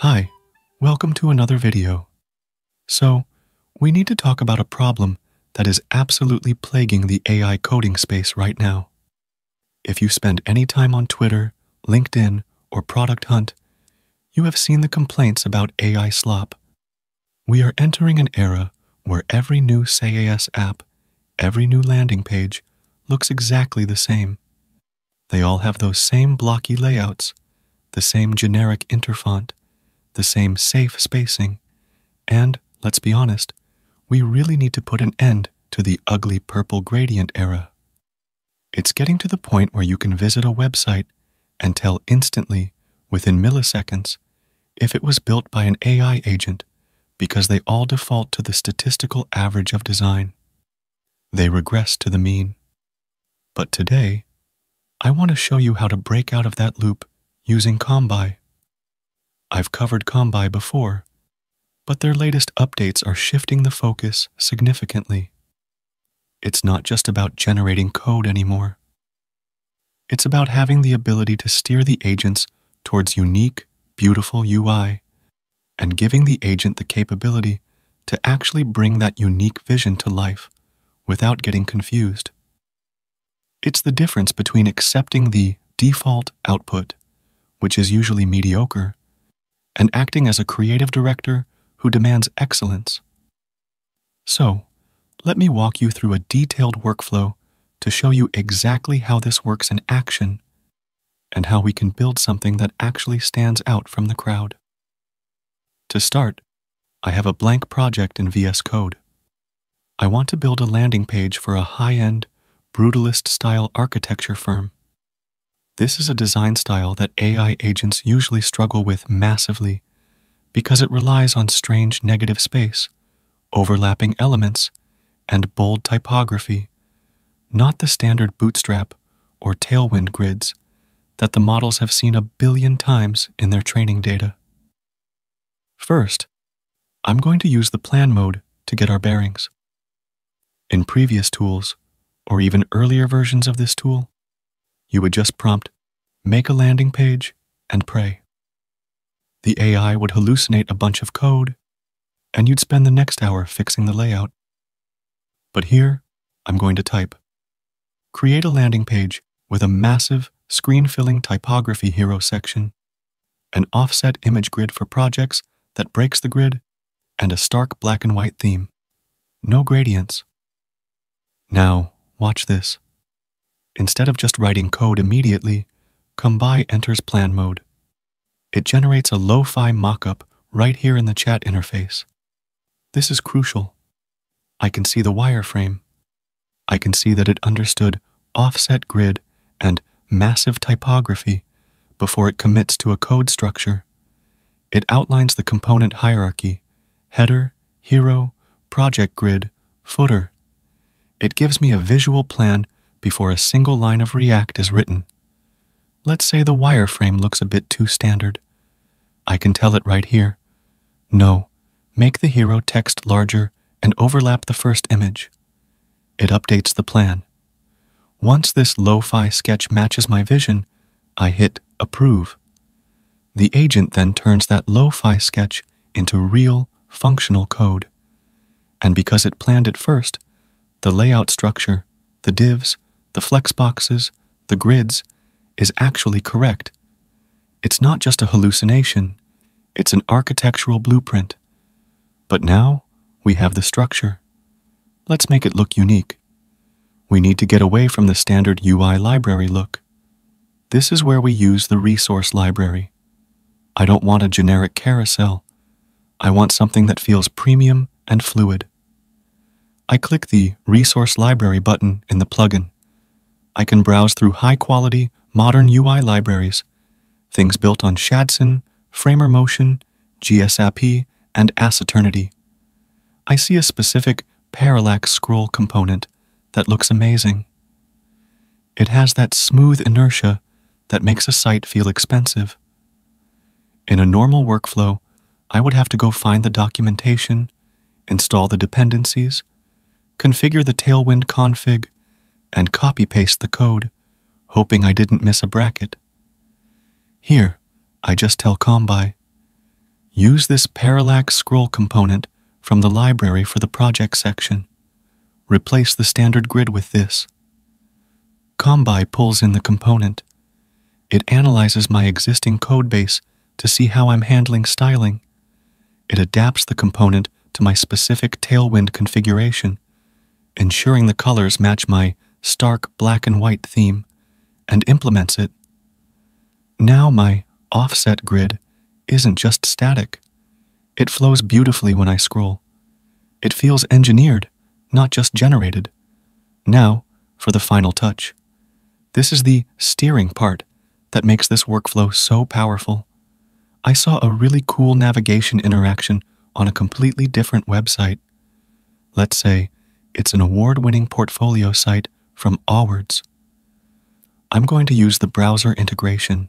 Hi, welcome to another video. So, we need to talk about a problem that is absolutely plaguing the AI coding space right now. If you spend any time on Twitter, LinkedIn, or Product Hunt, you have seen the complaints about AI slop. We are entering an era where every new SaaS app, every new landing page, looks exactly the same. They all have those same blocky layouts, the same generic Inter font, the same safe spacing, and, let's be honest, we really need to put an end to the ugly purple gradient era. It's getting to the point where you can visit a website and tell instantly, within milliseconds, if it was built by an AI agent because they all default to the statistical average of design. They regress to the mean. But today, I want to show you how to break out of that loop using Kombai. I've covered Kombai before, but their latest updates are shifting the focus significantly. It's not just about generating code anymore. It's about having the ability to steer the agents towards unique, beautiful UI and giving the agent the capability to actually bring that unique vision to life without getting confused. It's the difference between accepting the default output, which is usually mediocre, and acting as a creative director who demands excellence. So, let me walk you through a detailed workflow to show you exactly how this works in action and how we can build something that actually stands out from the crowd. To start, I have a blank project in VS Code. I want to build a landing page for a high-end, brutalist style architecture firm. This is a design style that AI agents usually struggle with massively because it relies on strange negative space, overlapping elements, and bold typography, not the standard bootstrap or tailwind grids that the models have seen a billion times in their training data. First, I'm going to use the plan mode to get our bearings. In previous tools, or even earlier versions of this tool, you would just prompt, make a landing page, and pray. The AI would hallucinate a bunch of code, and you'd spend the next hour fixing the layout. But here, I'm going to type. Create a landing page with a massive screen-filling typography hero section, an offset image grid for projects that breaks the grid, and a stark black and white theme. No gradients. Now, watch this. Instead of just writing code immediately, Kombai enters plan mode. It generates a lo-fi mockup right here in the chat interface. This is crucial. I can see the wireframe. I can see that it understood offset grid and massive typography before it commits to a code structure. It outlines the component hierarchy, header, hero, project grid, footer. It gives me a visual plan before a single line of React is written. Let's say the wireframe looks a bit too standard. I can tell it right here. No, make the hero text larger and overlap the first image. It updates the plan. Once this lo-fi sketch matches my vision, I hit Approve. The agent then turns that lo-fi sketch into real, functional code. And because it planned it first, the layout structure, the divs, the flex boxes, the grids, is actually correct. It's not just a hallucination, it's an architectural blueprint. But now we have the structure. Let's make it look unique we need to get away from the standard UI library look. This is where we use the resource library. I don't want a generic carousel. I want something that feels premium and fluid. I click the Resource Library button in the plugin. I can browse through high-quality, modern UI libraries, things built on Shadcn, Framer Motion, GSAP, and Aceternity. I see a specific parallax scroll component that looks amazing. It has that smooth inertia that makes a site feel expensive. In a normal workflow, I would have to go find the documentation, install the dependencies, configure the Tailwind config, and copy-paste the code, hoping I didn't miss a bracket. Here, I just tell Kombai, Use this parallax scroll component from the library for the project section. Replace the standard grid with this. Kombai pulls in the component. It analyzes my existing codebase to see how I'm handling styling. It adapts the component to my specific Tailwind configuration, ensuring the colors match my stark black and white theme, and implements it. Now my offset grid isn't just static. It flows beautifully when I scroll. It feels engineered, not just generated. Now, for the final touch. This is the steering part that makes this workflow so powerful. I saw a really cool navigation interaction on a completely different website. Let's say it's an award winning portfolio site from Awwwards. I'm going to use the browser integration.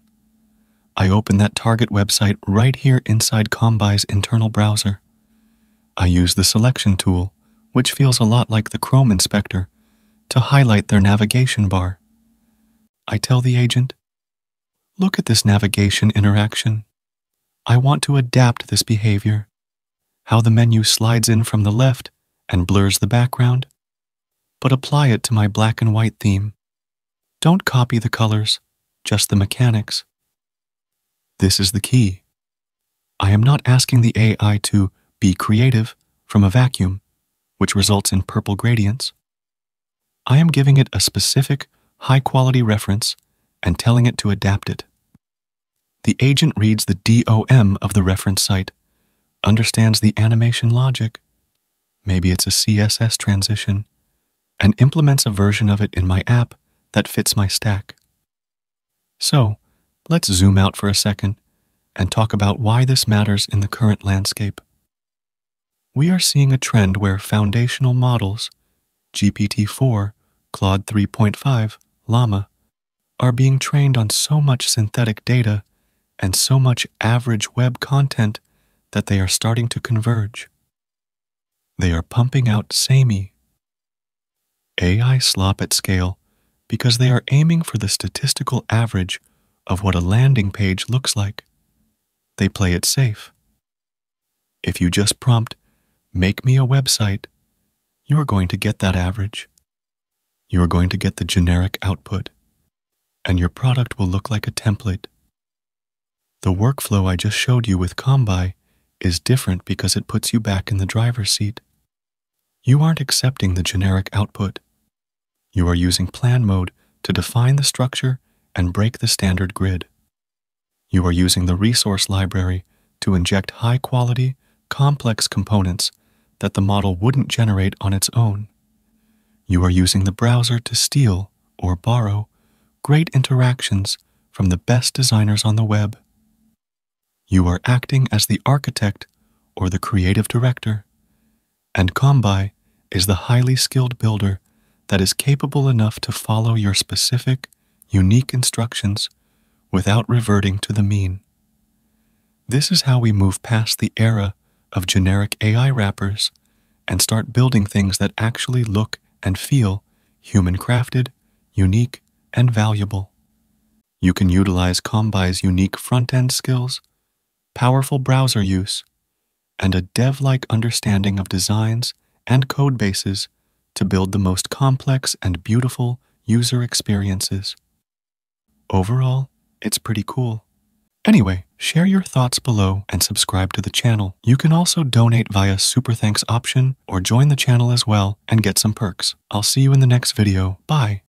I open that target website right here inside Kombai's internal browser. I use the selection tool, which feels a lot like the Chrome inspector, to highlight their navigation bar. I tell the agent, look at this navigation interaction. I want to adapt this behavior. How the menu slides in from the left and blurs the background, but apply it to my black and white theme. Don't copy the colors, just the mechanics. This is the key. I am not asking the AI to be creative from a vacuum, which results in purple gradients. I am giving it a specific, high quality reference and telling it to adapt it. The agent reads the DOM of the reference site, understands the animation logic, maybe it's a CSS transition, and implements a version of it in my app that fits my stack. So, Let's zoom out for a second and talk about why this matters in the current landscape. We are seeing a trend where foundational models, GPT-4, Claude 3.5, Llama, are being trained on so much synthetic data and so much average web content that they are starting to converge. They are pumping out samey, AI slop at scale because they are aiming for the statistical average of what a landing page looks like. They play it safe. If you just prompt, make me a website, you're going to get that average. You're going to get the generic output, and your product will look like a template. The workflow I just showed you with Kombai is different because it puts you back in the driver's seat. You aren't accepting the generic output. You are using plan mode to define the structure and break the standard grid. You are using the resource library to inject high quality, complex components that the model wouldn't generate on its own. You are using the browser to steal or borrow great interactions from the best designers on the web. You are acting as the architect or the creative director, and Kombai is the highly skilled builder that is capable enough to follow your specific unique instructions without reverting to the mean. This is how we move past the era of generic AI wrappers and start building things that actually look and feel human crafted, unique, and valuable. You can utilize Kombai's unique front end skills, powerful browser use, and a dev like understanding of designs and code bases to build the most complex and beautiful user experiences. Overall, it's pretty cool. Anyway, share your thoughts below and subscribe to the channel. You can also donate via Super Thanks option or join the channel as well and get some perks. I'll see you in the next video. Bye.